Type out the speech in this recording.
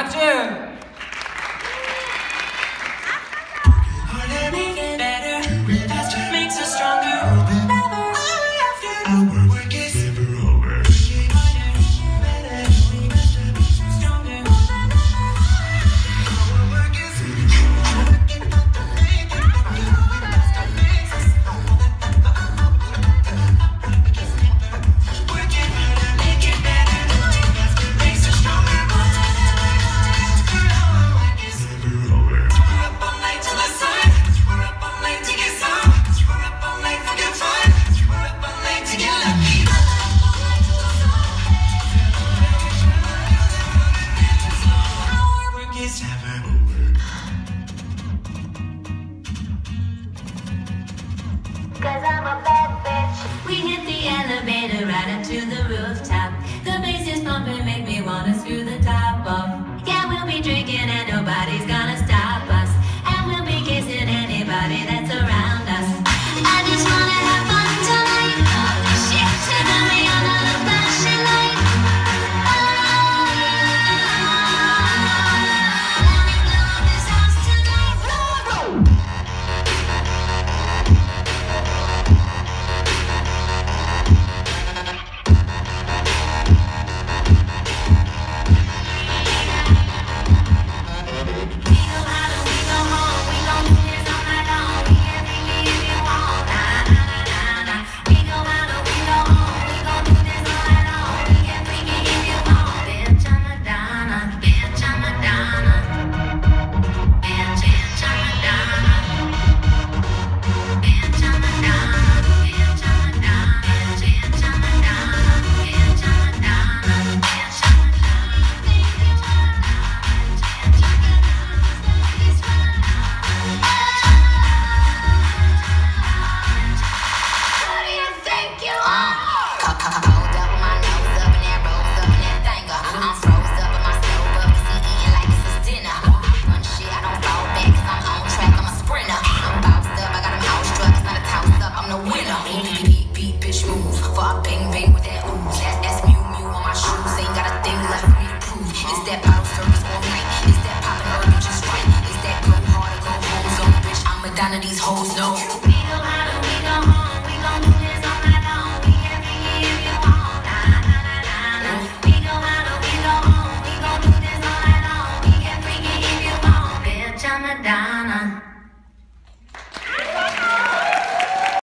Action! Beat, beat, bitch, move. For bang, bang with that that's Miu Miu on my shoes. Ain't got a thing left for me to prove. Is that? Is that just right? Is that bitch? I'm Madonna, these hoes know. We we home. We gon' do this all night long. If you want. We we home. We gon' do this all night long. If you want. Bitch, I'm Madonna.